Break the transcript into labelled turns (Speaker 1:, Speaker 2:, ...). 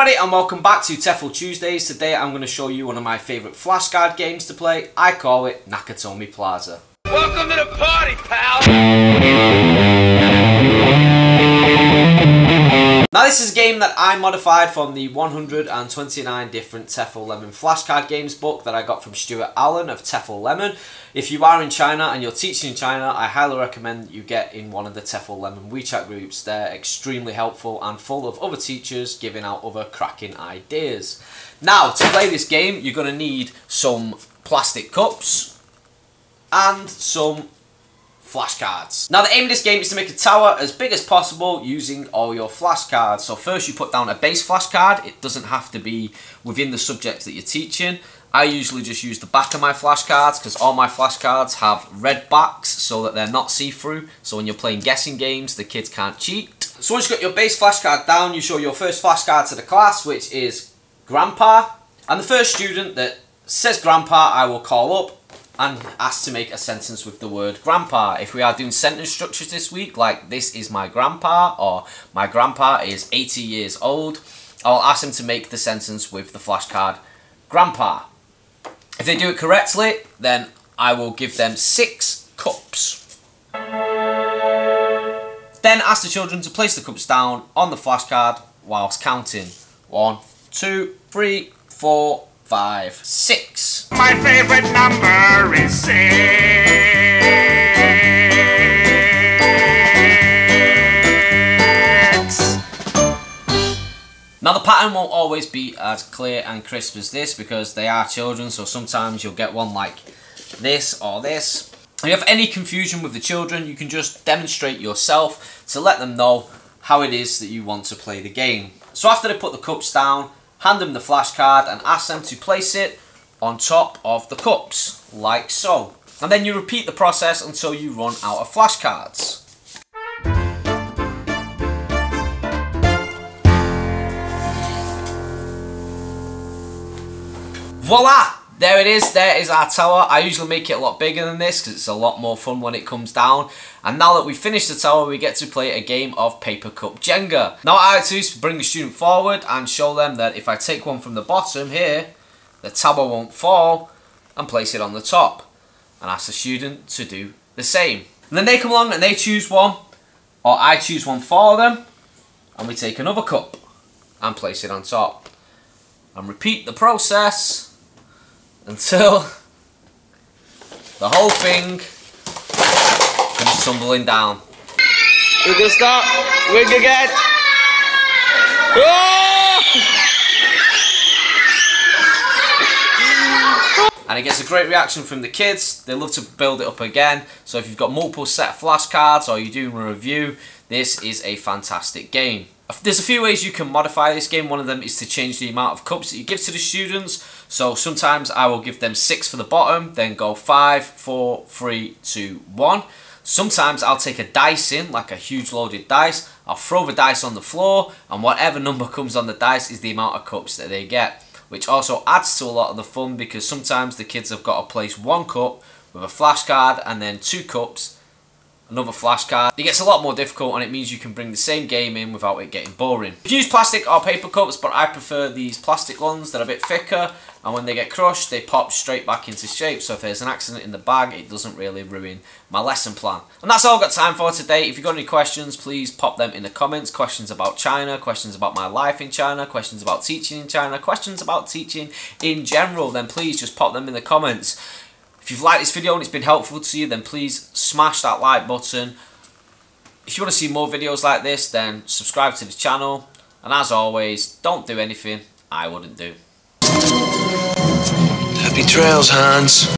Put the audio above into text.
Speaker 1: everybody and welcome back to TEFL Tuesdays. Today I'm going to show you one of my favourite flashcard games to play. I call it Nakatomi Plaza.
Speaker 2: Welcome to the party, pal!
Speaker 1: Now this is a game that I modified from the 129 different TEFL Lemon flashcard games book that I got from Stuart Allen of TEFL Lemon. If you are in China and you're teaching in China, I highly recommend you get in one of the TEFL Lemon WeChat groups. They're extremely helpful and full of other teachers giving out other cracking ideas. Now, to play this game, you're going to need some plastic cups and some flashcards. Now the aim of this game is to make a tower as big as possible using all your flashcards. So first you put down a base flashcard. It doesn't have to be within the subject that you're teaching. I usually just use the back of my flashcards because all my flashcards have red backs so that they're not see-through. So when you're playing guessing games, the kids can't cheat. So once you've got your base flashcard down, you show your first flashcard to the class, which is Grandpa. And the first student that says Grandpa, I will call up and asked to make a sentence with the word grandpa. If we are doing sentence structures this week, like this is my grandpa or my grandpa is 80 years old, I'll ask them to make the sentence with the flashcard grandpa. If they do it correctly, then I will give them six cups. Then ask the children to place the cups down on the flashcard whilst counting. One, two, three, four, five, six.
Speaker 2: My favorite number is six.
Speaker 1: Now the pattern won't always be as clear and crisp as this because they are children so sometimes you'll get one like this or this. If you have any confusion with the children you can just demonstrate yourself to let them know how it is that you want to play the game. So after they put the cups down, hand them the flashcard and ask them to place it on top of the cups, like so. And then you repeat the process until you run out of flashcards. Voila! There it is, there is our tower. I usually make it a lot bigger than this because it's a lot more fun when it comes down. And now that we've finished the tower, we get to play a game of Paper Cup Jenga. Now I like to bring the student forward and show them that if I take one from the bottom here, the tower won't fall, and place it on the top. And ask the student to do the same. And then they come along and they choose one, or I choose one for them, and we take another cup and place it on top. And repeat the process until the whole thing comes tumbling down.
Speaker 2: We can stop. We can get.
Speaker 1: And it gets a great reaction from the kids. They love to build it up again. So if you've got multiple set of flashcards or you're doing a review, this is a fantastic game. There's a few ways you can modify this game. One of them is to change the amount of cups that you give to the students. So sometimes I will give them six for the bottom, then go five, four, three, two, one. Sometimes I'll take a dice in, like a huge loaded dice. I'll throw the dice on the floor, and whatever number comes on the dice is the amount of cups that they get. Which also adds to a lot of the fun because sometimes the kids have got to place one cup with a flashcard and then two cups another flashcard. It gets a lot more difficult and it means you can bring the same game in without it getting boring. You use plastic or paper cups but I prefer these plastic ones They're a bit thicker and when they get crushed they pop straight back into shape so if there's an accident in the bag it doesn't really ruin my lesson plan. And that's all I've got time for today. If you've got any questions please pop them in the comments. Questions about China, questions about my life in China, questions about teaching in China, questions about teaching in general then please just pop them in the comments. If you've liked this video and it's been helpful to you, then please smash that like button. If you want to see more videos like this, then subscribe to the channel. And as always, don't do anything I wouldn't do.
Speaker 3: Happy trails, Hans.